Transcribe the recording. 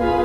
you.